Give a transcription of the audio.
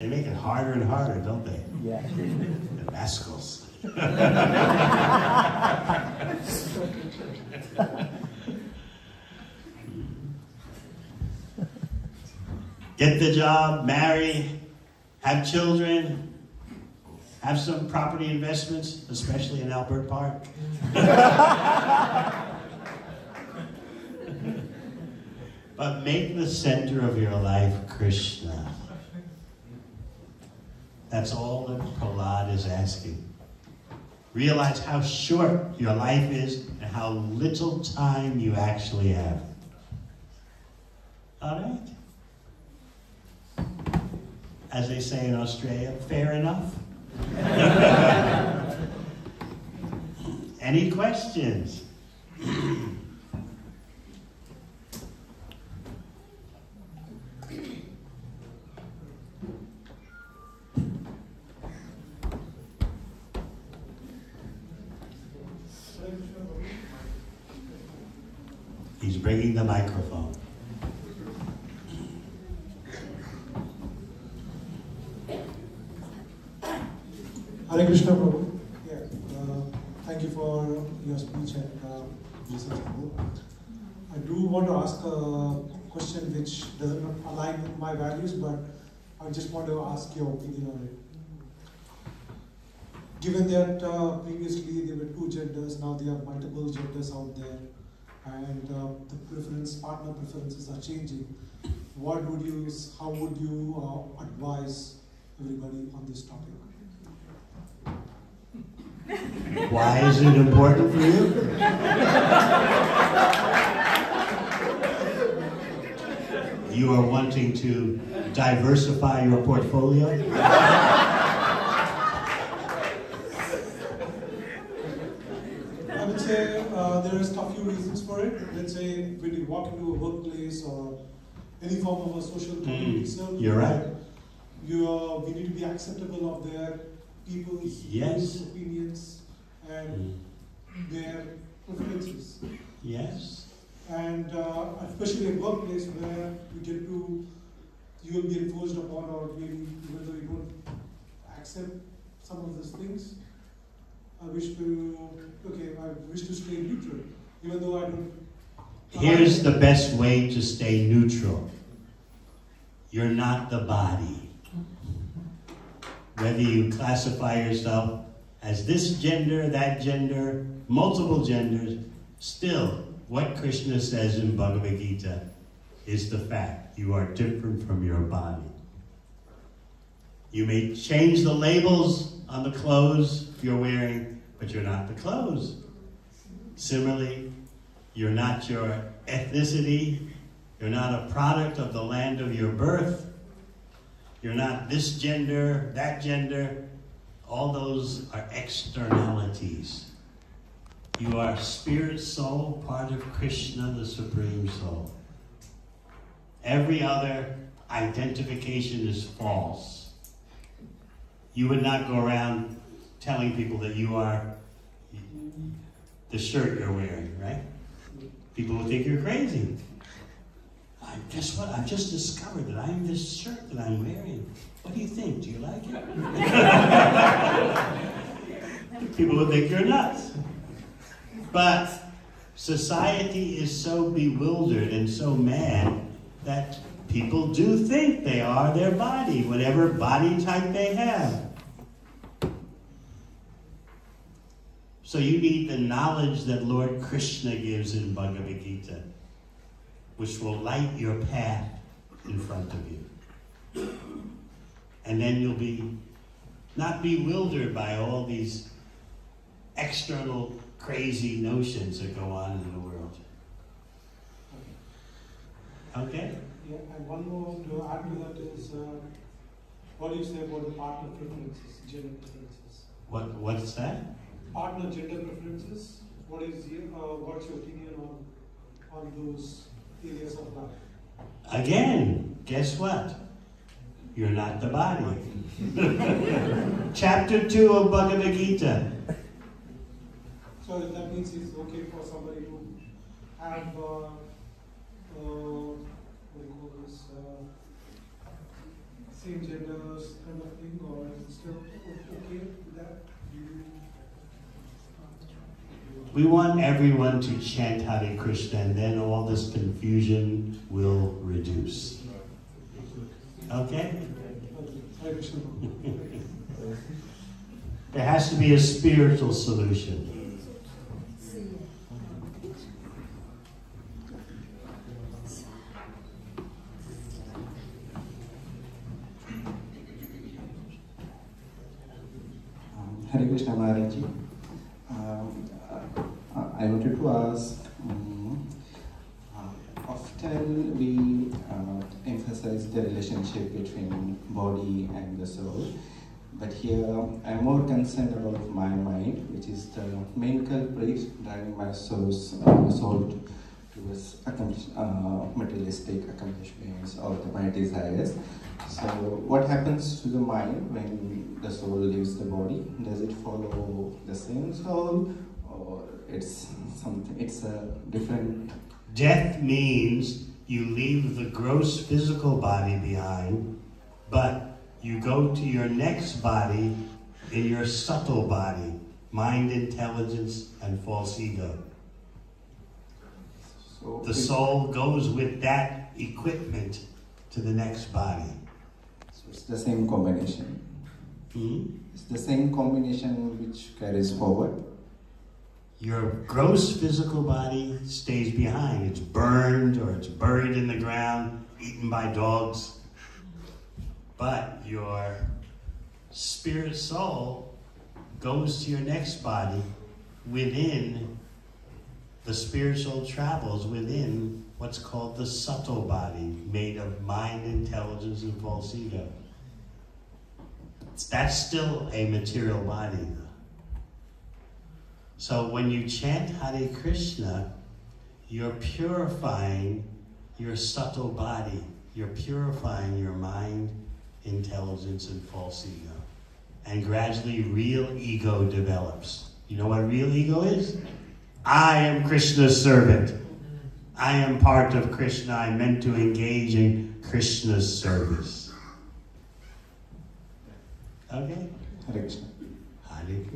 They make it harder and harder, don't they? Yeah. The rascals. Get the job, marry, have children, have some property investments, especially in Albert Park. but make the center of your life Krishna. That's all that Prahlad is asking. Realize how short your life is and how little time you actually have. All right? As they say in Australia, fair enough. Any questions? bringing the microphone. Hare Krishna Prabhu. Yeah, uh, thank you for your speech and uh. I do want to ask a question which doesn't align with my values, but I just want to ask your opinion on it. Given that uh, previously there were two genders, now there are multiple genders out there, and uh, the preference, partner preferences are changing. What would you, how would you uh, advise everybody on this topic? Why is it important for you? You are wanting to diversify your portfolio? I would say uh, there is a few reasons for it. Let's say when you walk into a workplace or any form of a social community Mm, service, you're right. You are, we need to be acceptable of their people's Yes. opinions and Mm, their preferences. Yes. And uh, especially a workplace where you get to, you will be enforced upon or maybe even though you don't accept some of those things. I wish to, okay, I wish to stay neutral, even though I don't. Here's the best way to stay neutral. You're not the body. Whether you classify yourself as this gender, that gender, multiple genders, still, what Krishna says in Bhagavad Gita is the fact. You are different from your body. You may change the labels on the clothes you're wearing, but you're not the clothes. Similarly, you're not your ethnicity. You're not a product of the land of your birth. You're not this gender, that gender. All those are externalities. You are spirit soul, part of Krishna, the Supreme Soul. Every other identification is false. You would not go around telling people that you are the shirt you're wearing, right? People will think you're crazy. I, guess what? I've just discovered that I'm this shirt that I'm wearing. What do you think? Do you like it? People will think you're nuts. But society is so bewildered and so mad that people do think they are their body, whatever body type they have. So you need the knowledge that Lord Krishna gives in Bhagavad Gita, which will light your path in front of you. And then you'll be not bewildered by all these external crazy notions that go on in the world. Okay? Yeah, and one more to add to that is, uh, what do you say about the partner preferences, gender preferences? What what's that? Partner gender preferences, what is your, uh, what's your opinion on, on those areas of life? Again, guess what? You're not the body. Chapter 2 of Bhagavad Gita. So that means it's okay for somebody to have, uh, uh, what do you call this, uh, same genders kind of thing, or is it still okay with that? We want everyone to chant Hare Krishna and then all this confusion will reduce. Okay? There has to be a spiritual solution. Hare Krishna Maharaji. I wanted to ask, um, uh, often we uh, emphasize the relationship between body and the soul, but here I'm more concerned about my mind, which is the main culprit driving my soul's, uh, soul towards accomplish, uh, materialistic accomplishments or the my desires. So, what happens to the mind when the soul leaves the body? Does it follow the same soul, it's something? It's a different. Death means you leave the gross physical body behind, but you go to your next body in your subtle body, mind, intelligence, and false ego. So The soul goes with that equipment to the next body. So it's the same combination. Hmm? It's the same combination which carries forward. Your gross physical body stays behind. It's burned or it's buried in the ground, eaten by dogs. But your spirit soul goes to your next body within the spiritual travels within what's called the subtle body, made of mind, intelligence, and false ego. That's still a material body, though. So when you chant Hare Krishna, you're purifying your subtle body. You're purifying your mind, intelligence, and false ego. And gradually, real ego develops. You know what real ego is? I am Krishna's servant. I am part of Krishna. I'm meant to engage in Krishna's service. Okay? Hare Krishna. Hare Krishna.